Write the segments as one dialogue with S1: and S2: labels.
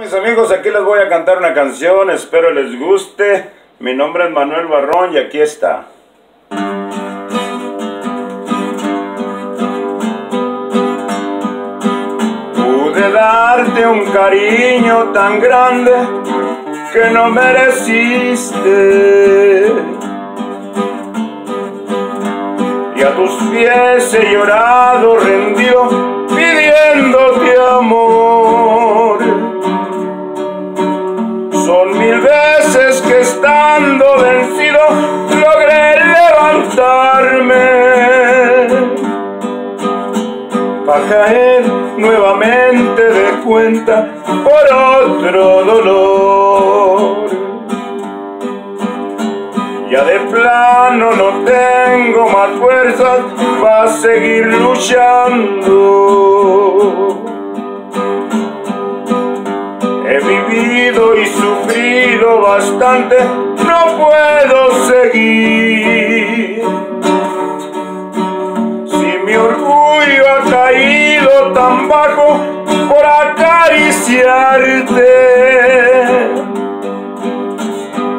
S1: Mis amigos, aquí les voy a cantar una canción, espero les guste. Mi nombre es Manuel Barrón y aquí está. Pude darte un cariño tan grande que no mereciste. Y a tus pies he llorado rendido pidiéndote caer nuevamente de cuenta por otro dolor. Ya de plano no tengo más fuerzas para seguir luchando. He vivido y sufrido bastante, no puedo seguir.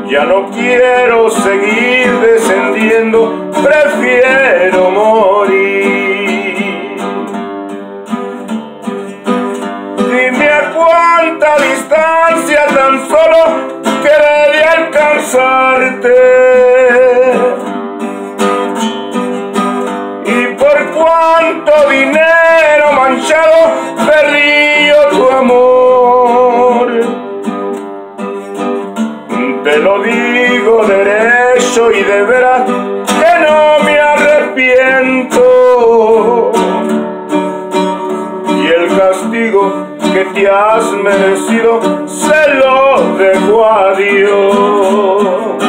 S1: Ya no quiero seguir descendiendo, prefiero morir. Dime a cuánta distancia tan solo de alcanzarte. Y por cuánto dinero y de veras que no me arrepiento. Y el castigo que te has merecido se lo dejo a Dios.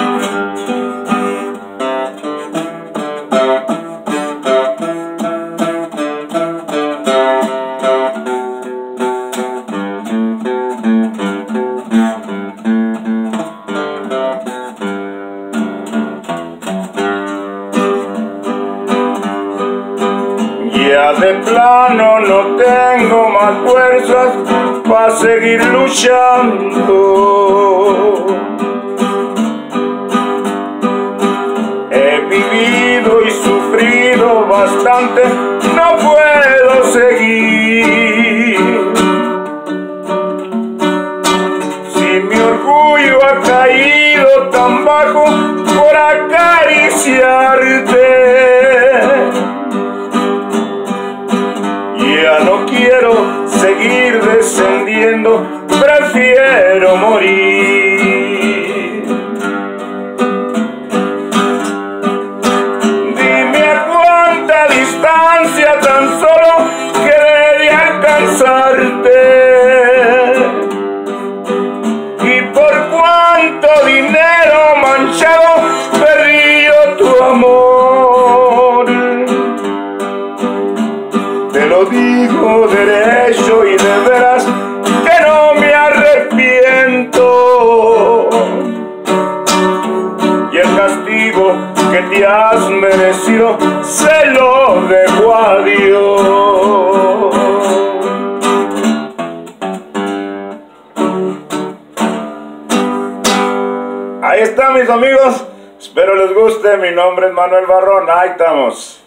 S1: De plano no tengo más fuerzas para seguir luchando. He vivido y sufrido bastante, prefiero morir. Dime a cuánta distancia tan solo de alcanzarte. Y por cuánto dinero manchado castigo que te has merecido se lo dejo a Dios. Ahí está mis amigos. Espero les guste. Mi nombre es Manuel Barrón. Ahí estamos.